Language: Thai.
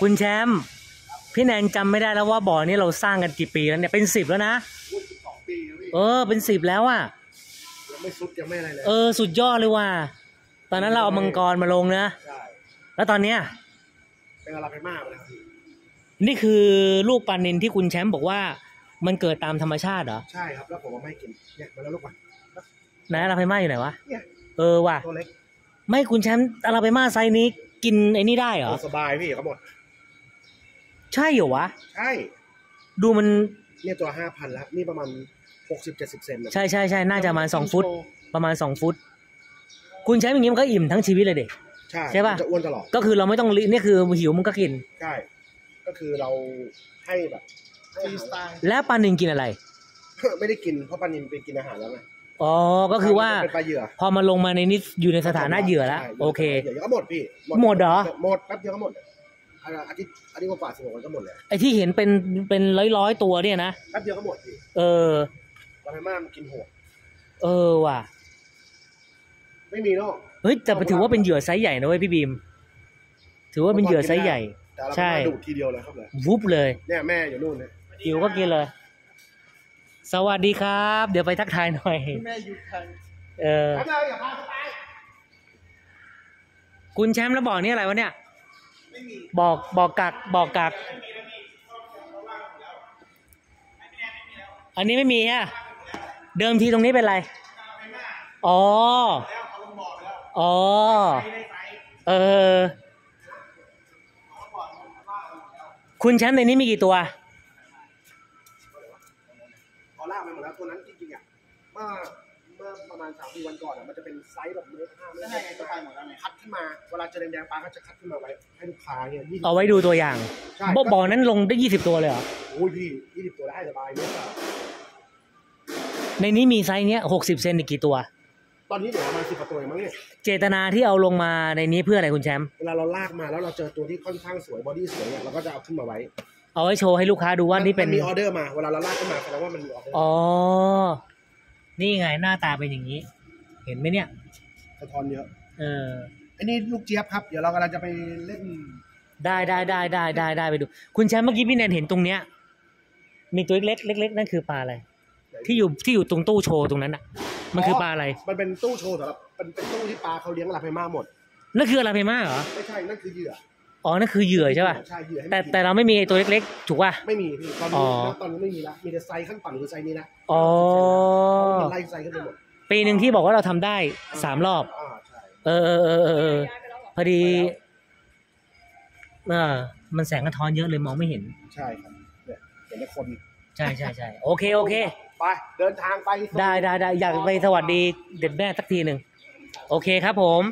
คุณแชมป์พี่แนนจำไม่ได้แล้วว่าบ่อนี้เราสร้างกันกี่ปีแล้วเนี่ยเป็นสิบแล้วนะพูดสิบสองปีแล้วพี่เออเป็นสิบแล้วอะ ยังไม่สุดยังไม่อะไรเลยเออสุดยอดเลยว่ะตอนนั้นเราเอามังกรมาลงนะ ใช่แล้วตอนเนี้ยเป็นอะไรไปมากเลยครับพี่นี่คือลูกปลานินที่คุณแชมป์บอกว่ามันเกิดตามธรรมชาติเหรอใช่ครับแล้วผมเอาไม่กินเนี่ยมาแล้วลูกมาไหนอาราไพมาอยู่ไหนวะเนี่ยเออว่ะตัวเล็กไม่คุณแชมป์อาราไพม่าไซส์นี้กินไอ้นี่ได้เหรอสบายพี่เขาหมด ใช่เหรอวะ ใช่ ดูมันเนี่ยตัวห้าพันแล้วนี่ประมาณหกสิบเจ็ดสิบเซ็นนะใช่ใช่ใช่น่าจะประมาณสองฟุต ประมาณสองฟุต คุณใช้อย่างนี้มันก็อิ่มทั้งชีวิตเลยเด็ก ใช่ใช่ปะมันจะอ้วนตลอด ก็คือเราไม่ต้องลินี่คือหิวมันก็กิน ใช่ ก็คือเราให้แบบให้อาหารแล้วปลานินกินอะไร ไม่ได้กินเพราะปลานินไปกินอาหารแล้วไงอ๋อ ก็คือว่าเป็นปลาเหยื่อพอมาลงมาในนี้อยู่ในสถานะเหยื่อแล้วใช่โอเคเหยื่อก็หมดพี่ หมดเหรอ หมดแป๊บเดียวก็หมด อาอาทิตย์อาทิตย์กว่าๆสิบกว่าวันก็หมดเลยไอ้ที่เห็นเป็นเป็นร้อยร้อยๆตัวเนี่ยนะแป๊บเดียวก็หมดพี่เออปลาไพม่ามันกินหัวเออว่ะ ไม่มีเนาะเฮ้ยแต่ถือว่าเป็นเหยื่อไซส์ใหญ่นะเว้ยพี่บีม ถือว่าเป็นเหยื่อไซส์ใหญ่แต่เราใช่ดูดทีเดียวเลยครับเลยวุบเลยเนี่ยแม่อยู่นู่นเนี่ยหิวก็กินเลย สวัสดีครับ เดี๋ยวไปทักทายหน่อยแม่อยู่ทางเออแป๊บเดียวอย่าพาเขาไปคุณแชมป์แล้วบอกนี่อะไรวะเนี่ยไม่มี บอกบอกกักบอกกัก อันนี้ไม่มีฮะเดิมทีตรงนี้เป็นอะไร อ๋อ อ๋อ เออ คุณแชมป์ในนี้มีกี่ตัวพอลากไปหมดแล้วตัวนั้นจริงๆอะเมื่อ เมื่อประมาณสามสี่วันก่อนอะมันจะเป็นไซส์แบบเนื้อข้าวเนื้อไงก็ไปหมดแล้วไงคัดขึ้นมาเวลาเจอแดงๆปลาก็จะคัดขึ้นมาไว้ให้ลูกค้าเนี่ยยี่สิบเอาไว้ดูตัวอย่างใช่บ่บ่อนั้นลงได้ยี่สิบตัวเลยเหรอโอ้ยพี่ยี่สิบตัวได้สบายเนี่ยในนี้มีไซส์เนี้ยหกสิบเซนอีกกี่ตัว ตอนนี้เหลือประมาณสิบกว่าตัวเองมั้งเนี่ยเจตนาที่เอาลงมาในนี้เพื่ออะไรคุณแชมป์เวลาเราลากมาแล้วเราเจอตัวที่ค่อนข้างสวย body สวยเนี่ยเราก็จะเอาขึ้นมาไว้เอาไว้โชว์ให้ลูกค้าดูว่านี่เป็นมันมีออเดอร์มาเวลาเราลากขึ้นมาแสดงว่ามันมีออเดอร์อ๋อ นี่ไงหน้าตาเป็นอย่างนี้ เห็นไหมเนี่ย สะท้อนเยอะ เออ อันนี้ลูกเจี๊ยบครับ เดี๋ยวเรากำลังจะไปเล่น ได้ได้ได้ได้ได้ได้ไปดู คุณแชมป์เมื่อกี้พี่แนนเห็นตรงเนี้ย มีตัวเล็กเล็กๆนั่นคือปลาอะไร ที่อยู่ที่อยู่ตรงตู้โชว์ตรงนั้นอะ มันคือปลาอะไร มันเป็นตู้โชว์สำหรับเป็นเป็นตู้ที่ปลาเขาเลี้ยงลาเพมาหมด นั่นคืออะไรเพมาเหรอ ไม่ใช่ นั่นคือเหยื่อ อ๋อนั่นคือเหยื่อใช่ป่ะใช่เหยื่อให้มันแต่กินแต่เราไม่มีไอ้ตัวเล็กๆ ถูกป่ะ ไม่มีพี่ตอนอ๋นี้อ ณตอนนี้ไม่มีละมีแต่ไซส์ขั้นต่ำคือไซส์นี้ละอ๋อ มันไล่ไซส์ขึ้นไปหมดปีหนึ่งที่บอกว่าเราทำได้สามรอบ อ่าใช่ เออเออเออเออเออพอดีเออมันแสงกระท้อนเยอะเลยมองไม่เห็น ใช่ครับเนี่ยเห็นแต่คนใช่ใช่ใช่โอเคโอเค ไปเดินทางไป ได้ได้ได้อยากไปสวัสดีเด็ดแม่สักทีหนึ่งโอเคครับผม